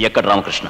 ఎక్కడ Ramakrishna?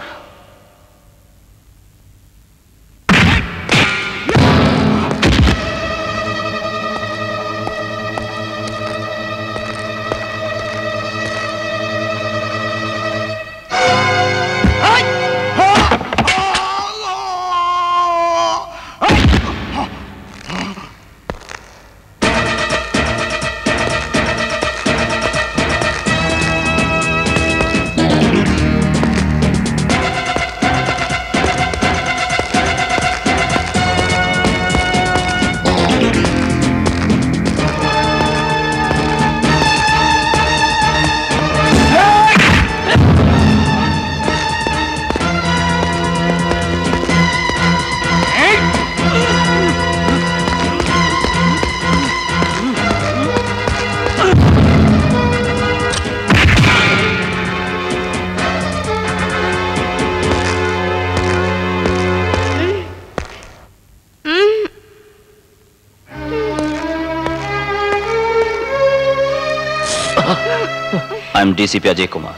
I am DCP Ajay Kumar.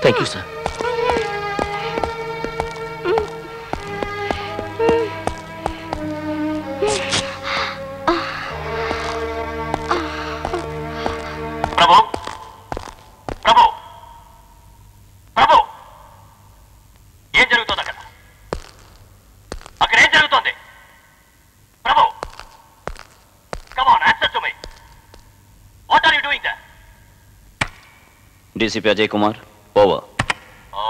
Thank you, sir. DCP Ajay Kumar over ఓ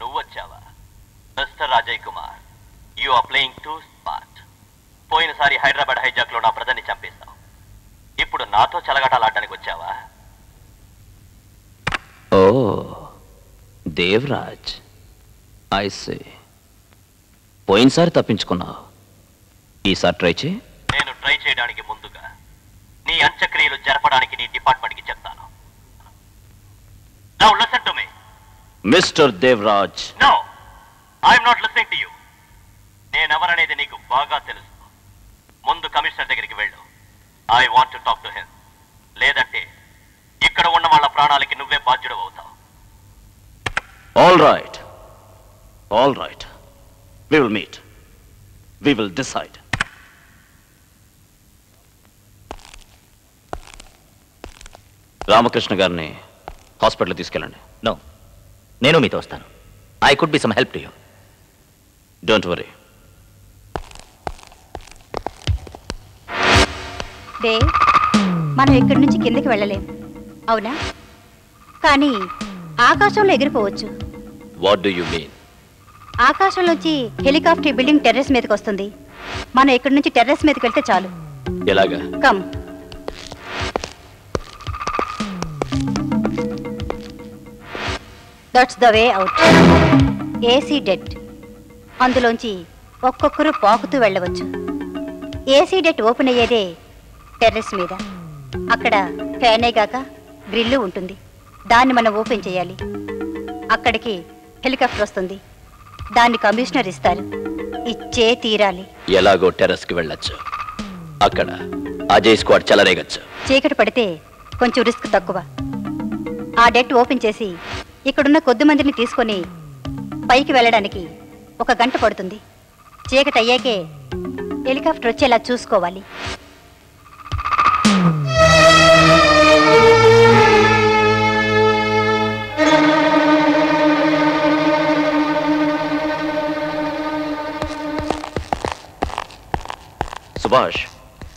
నువ్వు వచ్చావా mister Ajay Kumar you are playing too smart పోయినసారి హైదరాబాద్ హైజాక్లో నా బ్రదర్ని చంపేశావు. ఇప్పుడు నాతో చెలగటాలాడడానికి వచ్చావా? ఓ దేవరాజ్. ఐసే పోయినసారి తప్పించుకున్నావు. ఈసారి ట్రై చేయి. నేను ట్రై చేయడానికి ముందుగా నీ అంత్యక్రియలు జరపడానికి నీ డిపార్ట్మెంట్కి చెప్తాను now listen to me mister Devaraj no I'm not listening to you నేనెవరనేది నీకు బాగా తెలుసు. ముందు కమిషనర్ దగ్గరికి వెళ్ళు. I want to talk to him లేదంటే ఇక్కడ ఉన్న వాళ్ళ ప్రాణాలకి నువ్వే బాధ్యుడు అవుతావు. All right all right we will meet we will decide Ramakrishna గారిని హాస్పిటల్ తీసుకెళ్ళండి. నో నేను మీతో వస్తాను. I could be some help to you don't worry they మనం ఇక్కడి నుంచి కిందకి వెళ్ళలేం. అవునా? కానీ ఆకాశంలో ఎగిరిపోవచ్చు. వాట్ డూ యూ మీన్ ఆకాశంలోంచి హెలికాప్టర్ బిల్డింగ్ టెర్రస్ మీదకి వస్తుంది. మనం ఇక్కడి నుంచి టెర్రస్ మీదకి వెళ్తే చాలు. ఎలాగా? Come that's the way out AC debt అందులోంచి ఒక్కొక్కరు పాకుతూ వెళ్ళవచ్చు. ఏసీ డెట్ ఓపెన్ అయ్యేదే టెర్రస్ మీద. అక్కడ ఫ్యానే గాక గ్రిల్లు ఉంటుంది. దాన్ని మనం ఓపెన్ చేయాలి. అక్కడికి హెలికాప్టర్ వస్తుంది. దాన్ని కమిషనర్ ఇస్తారు. ఇచ్చే తీరాలి. ఎలాగో టెర్రస్కి వెళ్ళొచ్చు. అక్కడ అజయ్ స్క్వాడ్ చెలరేగచ్చు. చీకటి పడితే కొంచెం రిస్క్ తక్కువ. ఆ డెట్ ఓపెన్ చేసి ఇక్కడున్న కొద్ది మందిని తీసుకొని పైకి వెళ్ళడానికి ఒక గంట పడుతుంది. చీకటి అయ్యాకే హెలికాప్టర్ వచ్చేలా చూసుకోవాలి. Subhash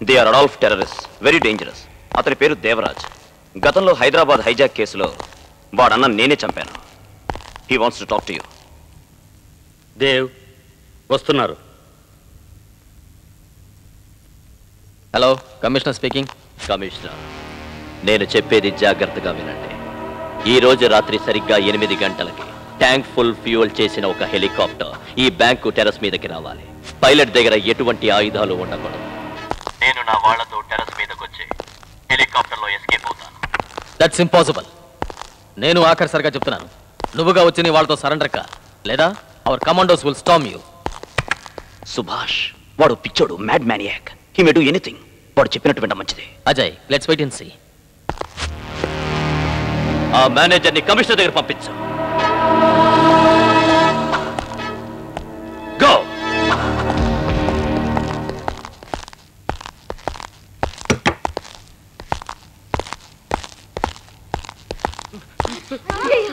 they are Adolf terrorist. Very dangerous. అతని పేరు దేవరాజ్. గతంలో హైదరాబాద్ హైజాక్ కేసులో వాడన్న నేనే చంపాను. He wants to talk to you Dev వస్తున్నారు. హలో కమిషనర్ స్పీకింగ్ కమిషనర్ నేను చెప్పేది జాగ్రత్తగా వినండి. ఈ రోజు రాత్రి సరిగ్గా ఎనిమిది గంటలకి ట్యాంక్ ఫుల్ ఫ్యూయల్ చేసిన ఒక హెలికాప్టర్ ఈ బ్యాంకు టెరస్ మీదకి రావాలి. పైలట్ దగ్గర ఎటువంటి ఆయుధాలు ఉండకూడదు. నేను నా వాళ్ళతో టెరస్ మీదకి వచ్చి హెలికాప్టర్లో ఎస్కేప్ అవుతాను. దట్స్ ఇంపాసిబుల్ నేను ఆఖరిసరిగా చెప్తున్నాను. నువ్వుగా వచ్చి వాళ్ళతో సరెండర్ కా. లేదా our commandos will storm you Subhash వాడు పిచ్చోడు mad maniac he may do anything వాడు చెప్పినట్టు వింట మంచిది. Ajay let's wait and see ఆ మేనేజర్ని కమిషనర్ దగ్గర పంపించు. Commissioner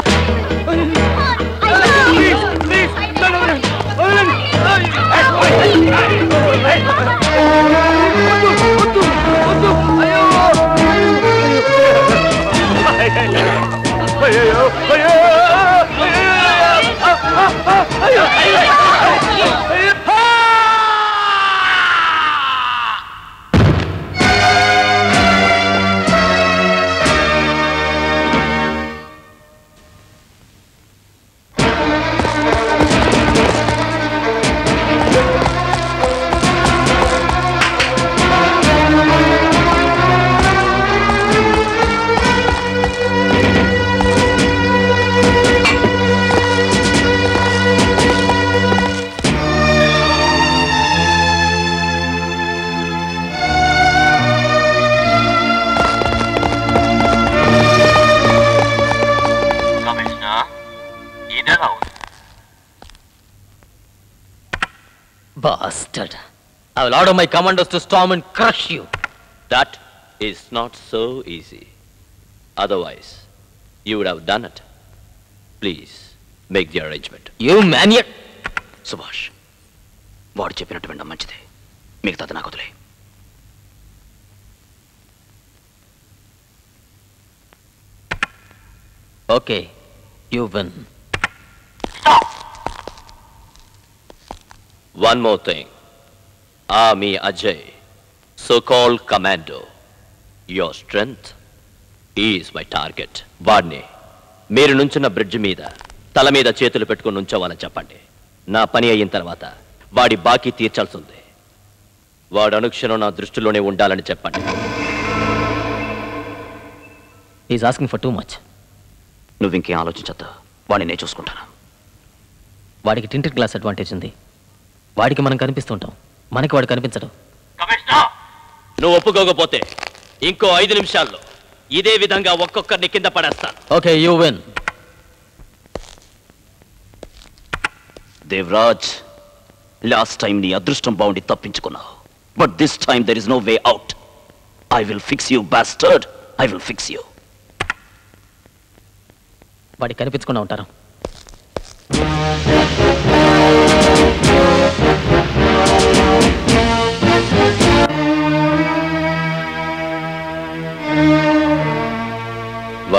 Bastard. I will order my commandos to storm and crush you. That is not so easy. Otherwise, you would have done it. Please, make the arrangement. You maniac! Subhash వాడు చెప్పినట్టు వినడం మంచిది మిగతాది నాకు వదిలే Okay, you win. One more thing. Army Ajay, so-called commando. Your strength is my target. వాడిని మీరు నుంచున్న bridge మీద తల మీద చేతులు పెట్టుకుని నుంచోవాలని చెప్పండి నా పని అయిన తర్వాత వాడి బాకీ తీర్చాల్సి ఉంది వాడు అనుక్షణం నా దృష్టిలోనే ఉండాలని చెప్పండి He's asking for too much. నువ్వు ఇంకేం ఆలోచించద్దు వాడిని నేను చూసుకుంటాను వాడికి టింటెడ్ గ్లాస్ అడ్వాంటేజ్ ఉంది వాడికి మనం కనిపిస్తుంటాం. మనకి వాడు కనిపించడు. నువ్వు ఒప్పుకోకపోతే ఇంకో ఐదు నిమిషాల్లో ఇదే విధంగా ఒక్కొక్కరిని కింద పడేస్తాను. Okay you win. Devaraj last time నీ అదృష్టం బాగుండి తప్పించుకున్నావు. But this time there is no way out I will fix you bastard I will fix you వాడికి కనిపించకుండా ఉంటారు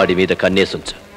వాడి మీద కన్నేసుంచు.